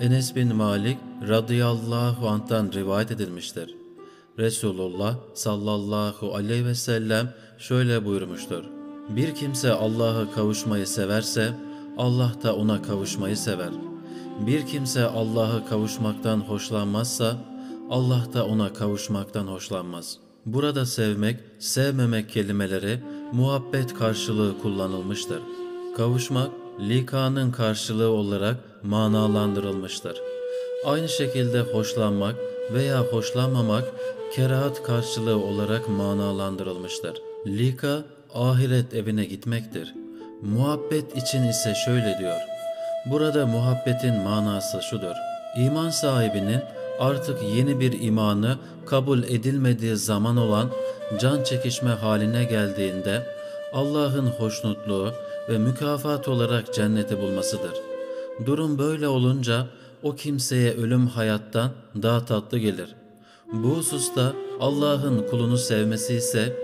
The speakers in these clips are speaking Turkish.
Enes bin Malik radıyallahu anh'tan rivayet edilmiştir. Resulullah sallallahu aleyhi ve sellem şöyle buyurmuştur. Bir kimse Allah'a kavuşmayı severse Allah da ona kavuşmayı sever. Bir kimse Allah'a kavuşmaktan hoşlanmazsa Allah da ona kavuşmaktan hoşlanmaz. Burada sevmek, sevmemek kelimeleri muhabbet karşılığı kullanılmıştır. Kavuşmak, likanın karşılığı olarak manalandırılmıştır. Aynı şekilde hoşlanmak veya hoşlanmamak kerahat karşılığı olarak manalandırılmıştır. Lika, ahiret evine gitmektir. Muhabbet için ise şöyle diyor. Burada muhabbetin manası şudur. İman sahibinin artık yeni bir imanı kabul edilmediği zaman olan can çekişme haline geldiğinde Allah'ın hoşnutluğu ve mükafat olarak cenneti bulmasıdır. Durum böyle olunca o kimseye ölüm hayattan daha tatlı gelir. Bu hususta Allah'ın kulunu sevmesi ise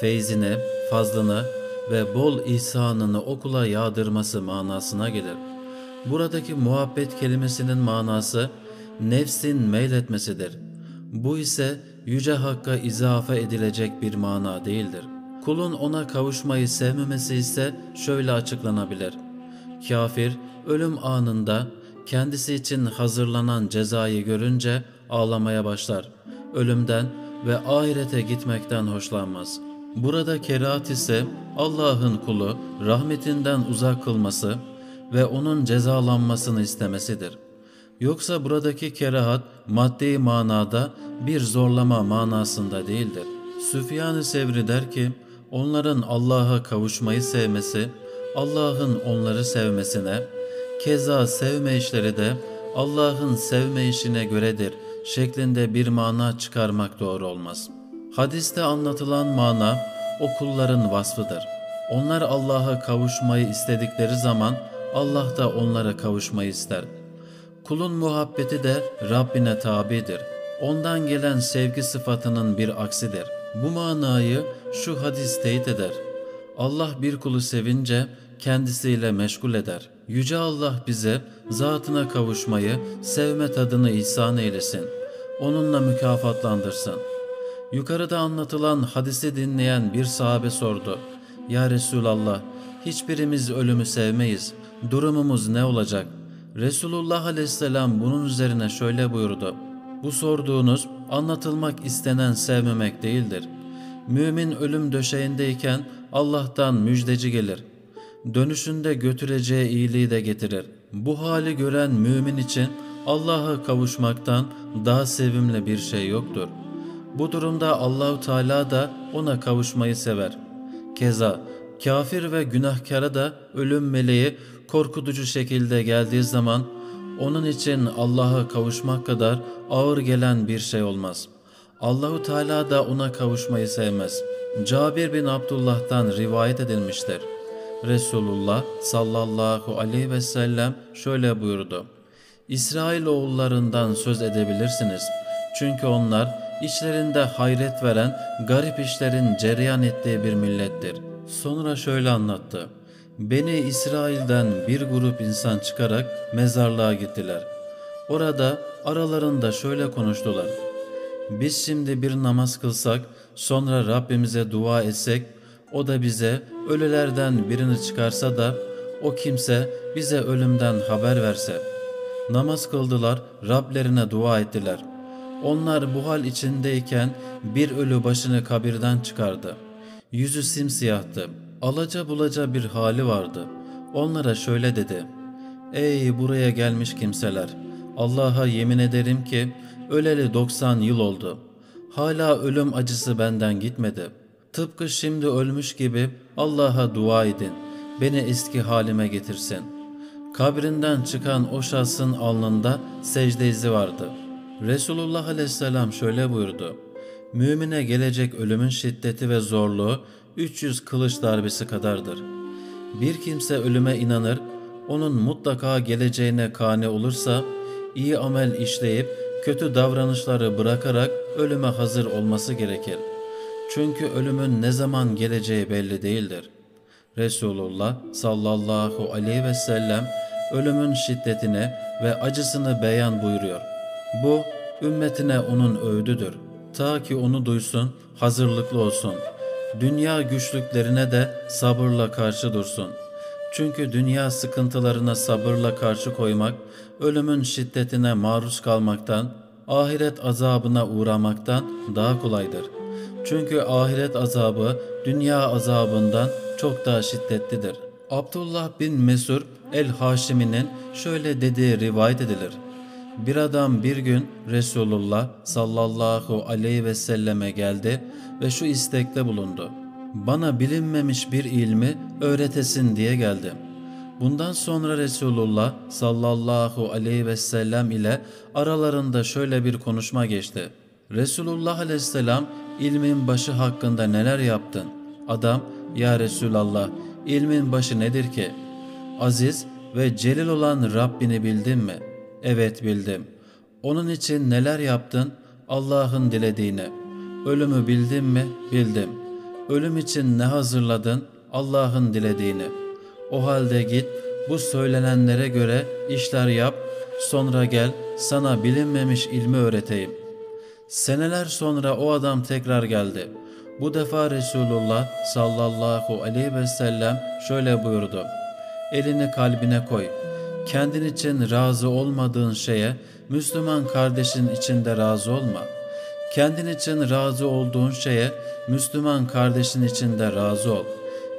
feyzine, fazlını ve bol ihsanını okula yağdırması manasına gelir. Buradaki muhabbet kelimesinin manası nefsin meyletmesidir. Bu ise yüce hakka izafe edilecek bir mana değildir. Kulun ona kavuşmayı sevmemesi ise şöyle açıklanabilir. Kafir ölüm anında kendisi için hazırlanan cezayı görünce ağlamaya başlar. Ölümden ve ahirete gitmekten hoşlanmaz. Burada kerahat ise Allah'ın kulu rahmetinden uzak kılması ve onun cezalanmasını istemesidir. Yoksa buradaki kerahat maddi manada bir zorlama manasında değildir. Süfyan-ı Sevri der ki, onların Allah'a kavuşmayı sevmesi, Allah'ın onları sevmesine, keza sevme işleri de Allah'ın sevme işine göredir şeklinde bir mana çıkarmak doğru olmaz. Hadiste anlatılan mana o kulların vasfıdır. Onlar Allah'a kavuşmayı istedikleri zaman Allah da onlara kavuşmayı ister. Kulun muhabbeti de Rabbine tabidir. Ondan gelen sevgi sıfatının bir aksidir. Bu manayı şu hadis teyit eder. Allah bir kulu sevince kendisiyle meşgul eder. Yüce Allah bize zatına kavuşmayı, sevme tadını ihsan eylesin. Onunla mükafatlandırsın. Yukarıda anlatılan hadisi dinleyen bir sahabe sordu. Ya Resulallah, hiçbirimiz ölümü sevmeyiz. Durumumuz ne olacak? Resulullah aleyhisselam bunun üzerine şöyle buyurdu. Bu sorduğunuz anlatılmak istenen sevmemek değildir. Mümin ölüm döşeğindeyken Allah'tan müjdeci gelir. Dönüşünde götüreceği iyiliği de getirir. Bu hali gören mümin için Allah'a kavuşmaktan daha sevimli bir şey yoktur. Bu durumda Allahu Teala da ona kavuşmayı sever. Keza kafir ve günahkara da ölüm meleği korkutucu şekilde geldiği zaman onun için Allah'a kavuşmak kadar ağır gelen bir şey olmaz. Allahu Teala da ona kavuşmayı sevmez. Cabir bin Abdullah'tan rivayet edilmiştir. Resulullah sallallahu aleyhi ve sellem şöyle buyurdu. İsrail oğullarından söz edebilirsiniz. Çünkü onlar içlerinde hayret veren garip işlerin cereyan ettiği bir millettir. Sonra şöyle anlattı. Beni İsrail'den bir grup insan çıkarak mezarlığa gittiler. Orada aralarında şöyle konuştular. Biz şimdi bir namaz kılsak, sonra Rabbimize dua etsek, o da bize ölülerden birini çıkarsa da o kimse bize ölümden haber verse. Namaz kıldılar, Rablerine dua ettiler. Onlar bu hal içindeyken bir ölü başını kabirden çıkardı. Yüzü simsiyahtı. Alaca bulaca bir hali vardı. Onlara şöyle dedi. Ey buraya gelmiş kimseler! Allah'a yemin ederim ki öleli 90 yıl oldu. Hala ölüm acısı benden gitmedi. Tıpkı şimdi ölmüş gibi Allah'a dua edin. Beni eski halime getirsin. Kabrinden çıkan o şahsın alnında secde izi vardı. Resulullah aleyhisselam şöyle buyurdu. Mümine gelecek ölümün şiddeti ve zorluğu 300 kılıç darbesi kadardır. Bir kimse ölüme inanır, onun mutlaka geleceğine kane olursa, iyi amel işleyip kötü davranışları bırakarak ölüme hazır olması gerekir. Çünkü ölümün ne zaman geleceği belli değildir. Resulullah sallallahu aleyhi ve sellem ölümün şiddetini ve acısını beyan buyuruyor. Bu ümmetine onun öğüdüdür. Ta ki onu duysun, hazırlıklı olsun. Dünya güçlüklerine de sabırla karşı dursun. Çünkü dünya sıkıntılarına sabırla karşı koymak, ölümün şiddetine maruz kalmaktan, ahiret azabına uğramaktan daha kolaydır. Çünkü ahiret azabı dünya azabından çok daha şiddetlidir. Abdullah bin Mesur el-Haşimi'nin şöyle dediği rivayet edilir. Bir adam bir gün Resulullah sallallahu aleyhi ve selleme geldi ve şu istekte bulundu. Bana bilinmemiş bir ilmi öğretesin diye geldim. Bundan sonra Resulullah sallallahu aleyhi ve sellem ile aralarında şöyle bir konuşma geçti. Resulullah aleyhisselam ilmin başı hakkında neler yaptın? Adam, ya Resulallah ilmin başı nedir ki? Aziz ve celil olan Rabbini bildin mi? Evet bildim. Onun için neler yaptın? Allah'ın dilediğini. Ölümü bildin mi? Bildim. Ölüm için ne hazırladın? Allah'ın dilediğini. O halde git, bu söylenenlere göre işler yap, sonra gel, sana bilinmemiş ilmi öğreteyim. Seneler sonra o adam tekrar geldi. Bu defa Resulullah sallallahu aleyhi ve sellem şöyle buyurdu. Elini kalbine koy. Kendin için razı olmadığın şeye Müslüman kardeşin içinde razı olma. Kendin için razı olduğun şeye Müslüman kardeşin içinde razı ol.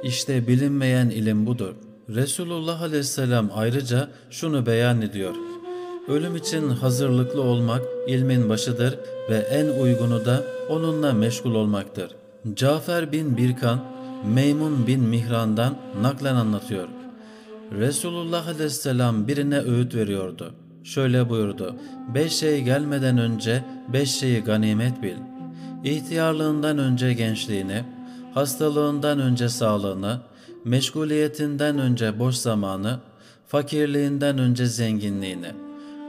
İşte bilinmeyen ilim budur. Resulullah aleyhisselam ayrıca şunu beyan ediyor. Ölüm için hazırlıklı olmak ilmin başıdır ve en uygunu da onunla meşgul olmaktır. Cafer bin Birkan, Meymun bin Mihran'dan naklen anlatıyor. Resulullah aleyhisselam birine öğüt veriyordu. Şöyle buyurdu. Beş şey gelmeden önce beş şeyi ganimet bil. İhtiyarlığından önce gençliğini, hastalığından önce sağlığını, meşguliyetinden önce boş zamanı, fakirliğinden önce zenginliğini,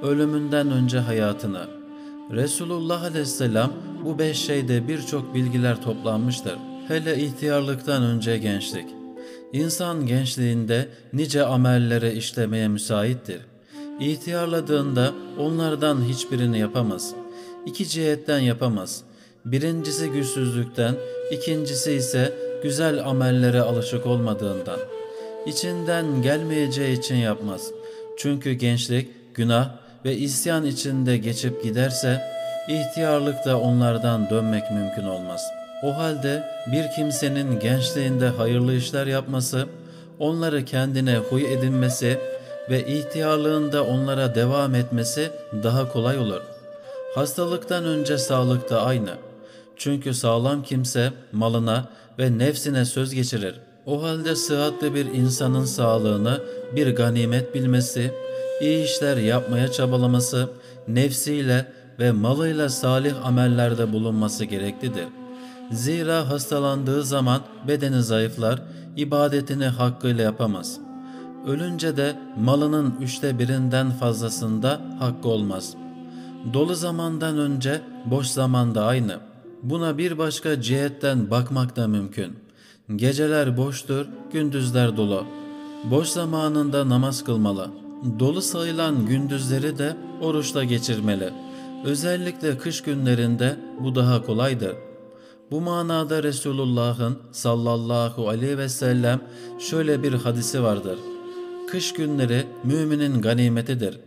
ölümünden önce hayatını. Resulullah aleyhisselam bu beş şeyde birçok bilgiler toplanmıştır. Hele ihtiyarlıktan önce gençlik. İnsan gençliğinde nice amellere işlemeye müsaittir. İhtiyarladığında onlardan hiçbirini yapamaz. İki cihetten yapamaz. Birincisi güçsüzlükten, ikincisi ise güzel amellere alışık olmadığından. İçinden gelmeyeceği için yapmaz. Çünkü gençlik, günah ve isyan içinde geçip giderse, ihtiyarlıkta onlardan dönmek mümkün olmaz. O halde bir kimsenin gençliğinde hayırlı işler yapması, onları kendine huy edinmesi ve ihtiyarlığında onlara devam etmesi daha kolay olur. Hastalıktan önce sağlıkta aynı. Çünkü sağlam kimse malına ve nefsine söz geçirir. O halde sıhhatli bir insanın sağlığını bir ganimet bilmesi, iyi işler yapmaya çabalaması, nefsiyle ve malıyla salih amellerde bulunması gereklidir. Zira hastalandığı zaman bedeni zayıflar, ibadetini hakkıyla yapamaz. Ölünce de malının üçte birinden fazlasında hakkı olmaz. Dolu zamandan önce boş zamanda aynı. Buna bir başka cihetten bakmak da mümkün. Geceler boştur, gündüzler dolu. Boş zamanında namaz kılmalı. Dolu sayılan gündüzleri de oruçla geçirmeli. Özellikle kış günlerinde bu daha kolaydır. Bu manada Resulullah'ın sallallahu aleyhi ve sellem şöyle bir hadisi vardır. Kış günleri müminin ganimetidir.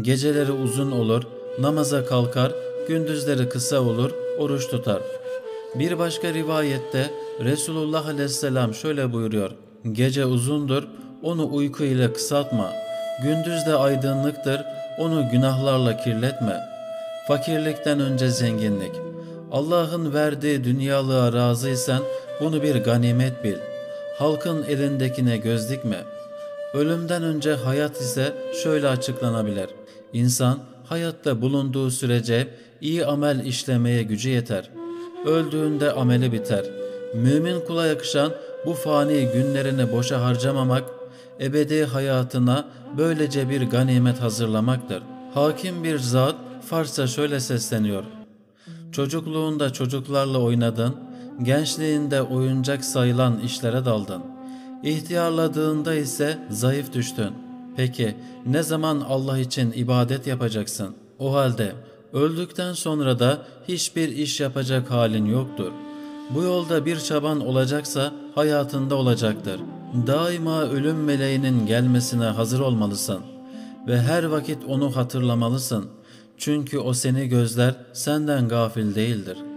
Geceleri uzun olur, namaza kalkar, gündüzleri kısa olur, oruç tutar. Bir başka rivayette Resulullah aleyhisselam şöyle buyuruyor. Gece uzundur, onu uyku ile kısaltma. Gündüz de aydınlıktır, onu günahlarla kirletme. Fakirlikten önce zenginlik. Allah'ın verdiği dünyalığa razıysan bunu bir ganimet bil. Halkın elindekine göz dikme. Ölümden önce hayat ise şöyle açıklanabilir. İnsan hayatta bulunduğu sürece iyi amel işlemeye gücü yeter. Öldüğünde ameli biter. Mümin kula yakışan bu fani günlerini boşa harcamamak, ebedi hayatına böylece bir ganimet hazırlamaktır. Hakim bir zat Farsça şöyle sesleniyor. Çocukluğunda çocuklarla oynadın, gençliğinde oyuncak sayılan işlere daldın. İhtiyarladığında ise zayıf düştün. Peki ne zaman Allah için ibadet yapacaksın? O halde öldükten sonra da hiçbir iş yapacak halin yoktur. Bu yolda bir çaban olacaksa hayatında olacaktır. Daima ölüm meleğinin gelmesine hazır olmalısın ve her vakit onu hatırlamalısın. Çünkü o seni gözler, senden gafil değildir.''